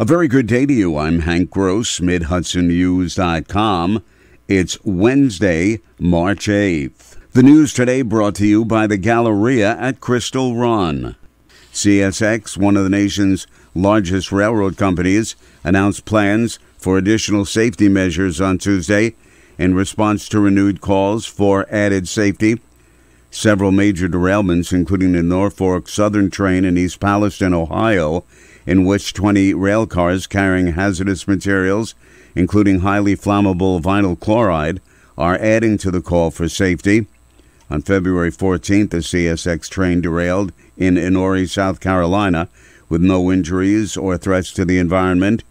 A very good day to you. I'm Hank Gross, MidHudsonNews.com. It's Wednesday, March 8th. The news today brought to you by the Galleria at Crystal Run. CSX, one of the nation's largest railroad companies, announced plans for additional safety measures on Tuesday in response to renewed calls for added safety. Several major derailments, including the Norfolk Southern train in East Palestine, Ohio, in which 20 rail cars carrying hazardous materials, including highly flammable vinyl chloride, are adding to the call for safety. On February 14th, a CSX train derailed in Enoree, South Carolina, with no injuries or threats to the environment.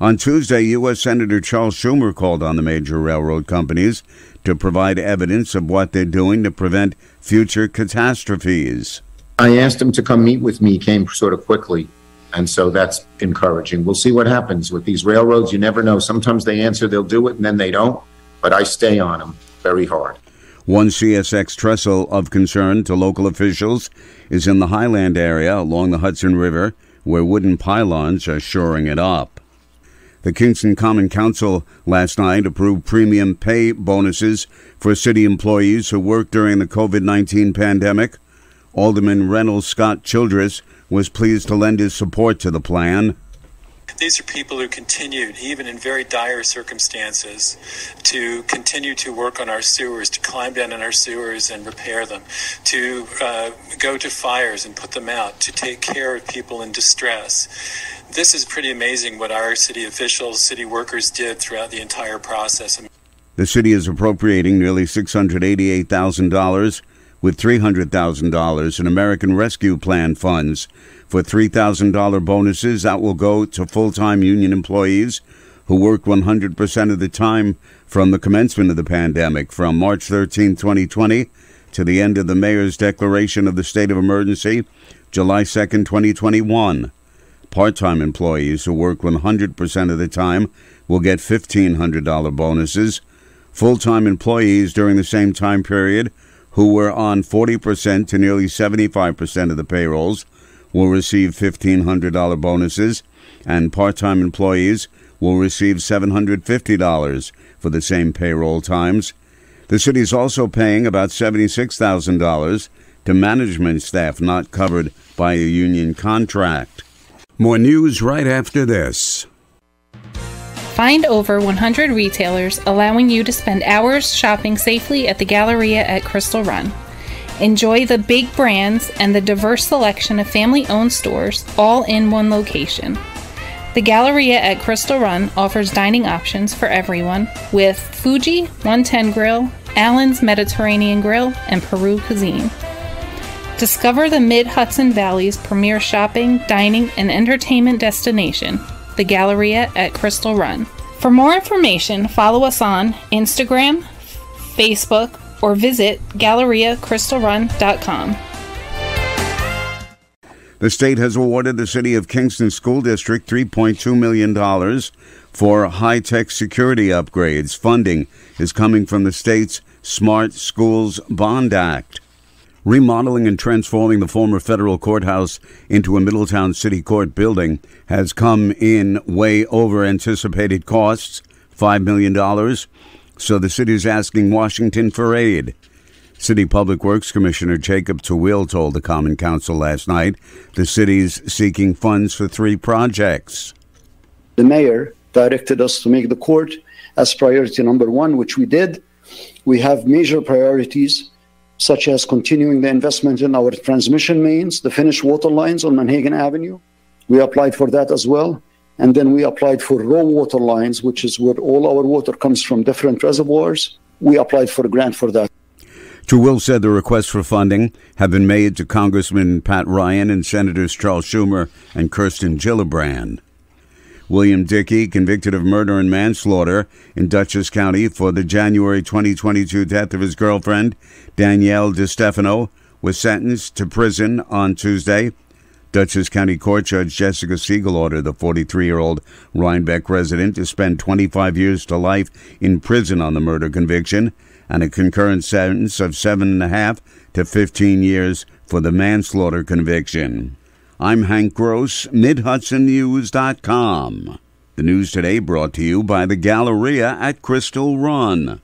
On Tuesday, U.S. Senator Charles Schumer called on the major railroad companies to provide evidence of what they're doing to prevent future catastrophes. I asked him to come meet with me, he came sort of quickly. And so that's encouraging. We'll see what happens with these railroads. You never know. Sometimes they answer, they'll do it, and then they don't. But I stay on them very hard. One CSX trestle of concern to local officials is in the Highland area along the Hudson River, where wooden pylons are shoring it up. The Kingston Common Council last night approved premium pay bonuses for city employees who worked during the COVID 19 pandemic. Alderman Reynolds Scott Childress was pleased to lend his support to the plan. These are people who continued, even in very dire circumstances, to continue to work on our sewers, to climb down in our sewers and repair them, to uh, go to fires and put them out, to take care of people in distress this is pretty amazing what our city officials, city workers did throughout the entire process. The city is appropriating nearly $688,000 with $300,000 in American Rescue Plan funds for $3,000 bonuses that will go to full-time union employees who worked 100% of the time from the commencement of the pandemic from March 13, 2020 to the end of the mayor's declaration of the state of emergency, July 2, 2021. Part time employees who work 100% of the time will get $1,500 bonuses. Full time employees during the same time period who were on 40% to nearly 75% of the payrolls will receive $1,500 bonuses, and part time employees will receive $750 for the same payroll times. The city is also paying about $76,000 to management staff not covered by a union contract. More news right after this. Find over 100 retailers allowing you to spend hours shopping safely at the Galleria at Crystal Run. Enjoy the big brands and the diverse selection of family owned stores all in one location. The Galleria at Crystal Run offers dining options for everyone with Fuji 110 Grill, Allen's Mediterranean Grill, and Peru Cuisine. Discover the Mid Hudson Valley's premier shopping, dining, and entertainment destination, the Galleria at Crystal Run. For more information, follow us on Instagram, Facebook, or visit GalleriaCrystalRun.com. The state has awarded the City of Kingston School District $3.2 million for high tech security upgrades. Funding is coming from the state's Smart Schools Bond Act. Remodeling and transforming the former federal courthouse into a Middletown City Court building has come in way over anticipated costs, $5 million. So the city is asking Washington for aid. City Public Works Commissioner Jacob Tawil told the Common Council last night the city's seeking funds for three projects. The mayor directed us to make the court as priority number one, which we did. We have major priorities such as continuing the investment in our transmission mains, the finished water lines on Monhagen Avenue. We applied for that as well. And then we applied for raw water lines, which is where all our water comes from different reservoirs. We applied for a grant for that. Will said the requests for funding have been made to Congressman Pat Ryan and Senators Charles Schumer and Kirsten Gillibrand. William Dickey, convicted of murder and manslaughter in Dutchess County for the January 2022 death of his girlfriend, Danielle DeStefano, was sentenced to prison on Tuesday. Dutchess County Court Judge Jessica Siegel ordered the 43 year old Rhinebeck resident to spend 25 years to life in prison on the murder conviction and a concurrent sentence of seven and a half to 15 years for the manslaughter conviction. I'm Hank Gross, MidHudsonNews.com. The news today brought to you by the Galleria at Crystal Run.